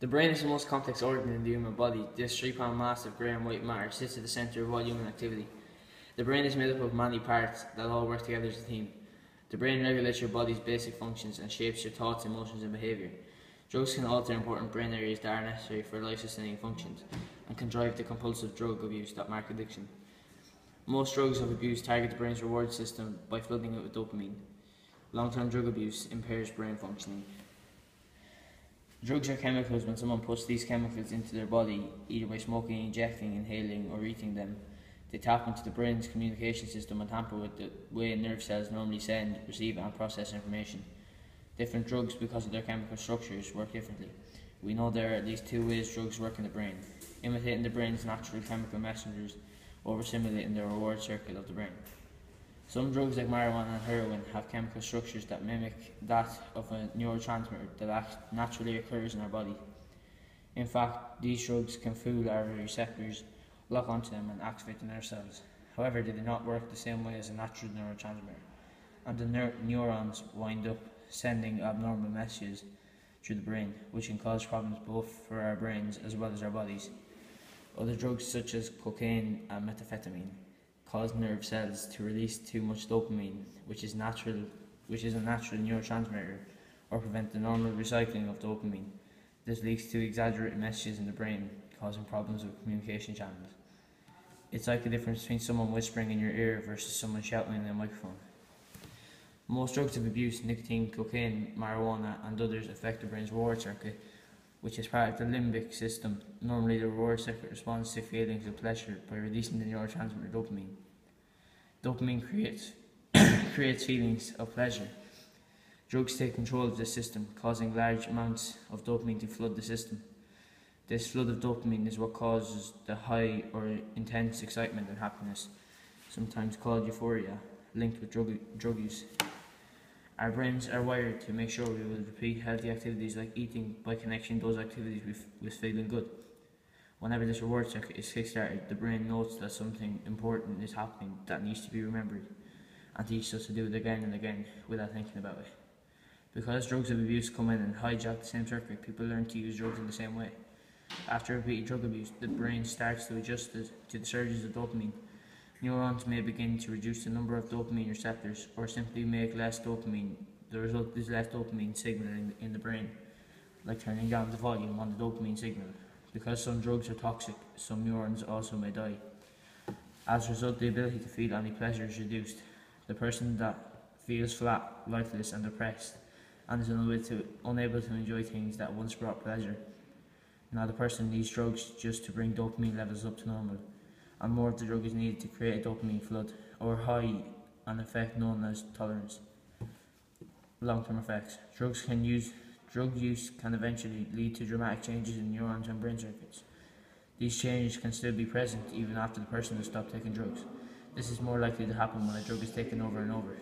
The brain is the most complex organ in the human body. This three-pound mass of grey and white matter sits at the centre of all human activity. The brain is made up of many parts that all work together as a team. The brain regulates your body's basic functions and shapes your thoughts, emotions and behaviour. Drugs can alter important brain areas that are necessary for life-sustaining functions and can drive the compulsive drug abuse that mark addiction. Most drugs of abuse target the brain's reward system by flooding it with dopamine. Long-term drug abuse impairs brain functioning. Drugs are chemicals when someone puts these chemicals into their body, either by smoking, injecting, inhaling, or eating them. They tap into the brain's communication system and tamper with the way nerve cells normally send, receive, and process information. Different drugs, because of their chemical structures, work differently. We know there are at least two ways drugs work in the brain imitating the brain's natural chemical messengers, overstimulating the reward circuit of the brain. Some drugs like marijuana and heroin have chemical structures that mimic that of a neurotransmitter that naturally occurs in our body. In fact, these drugs can fool our receptors, lock onto them and activate the nerve cells. However, they do not work the same way as a natural neurotransmitter, and the neur neurons wind up sending abnormal messages through the brain, which can cause problems both for our brains as well as our bodies. Other drugs such as cocaine and methamphetamine cause nerve cells to release too much dopamine, which is natural, which is a natural neurotransmitter, or prevent the normal recycling of dopamine. This leads to exaggerated messages in the brain, causing problems with communication channels. It's like the difference between someone whispering in your ear versus someone shouting in a microphone. Most drugs of abuse, nicotine, cocaine, marijuana, and others affect the brain's reward circuit, which is part of the limbic system. Normally, the reward circuit responds to feelings of pleasure by releasing the neurotransmitter dopamine. Dopamine creates creates feelings of pleasure. Drugs take control of the system, causing large amounts of dopamine to flood the system. This flood of dopamine is what causes the high or intense excitement and happiness, sometimes called euphoria, linked with drug, drug use. Our brains are wired to make sure we will repeat healthy activities like eating by connecting those activities with, with feeling good. Whenever this reward circuit is kickstarted, the brain notes that something important is happening that needs to be remembered and teaches us to do it again and again without thinking about it. Because drugs of abuse come in and hijack the same circuit, people learn to use drugs in the same way. After repeated drug abuse, the brain starts to adjust to the surges of dopamine Neurons may begin to reduce the number of dopamine receptors or simply make less dopamine. The result is less dopamine signaling in the brain, like turning down the volume on the dopamine signal. Because some drugs are toxic, some neurons also may die. As a result, the ability to feel any pleasure is reduced. The person that feels flat, lifeless, and depressed and is unable to, unable to enjoy things that once brought pleasure. Now, the person needs drugs just to bring dopamine levels up to normal and more of the drug is needed to create a dopamine flood or high, an effect known as tolerance. Long-term effects. Drugs can use drug use can eventually lead to dramatic changes in neurons and brain circuits. These changes can still be present even after the person has stopped taking drugs. This is more likely to happen when a drug is taken over and over.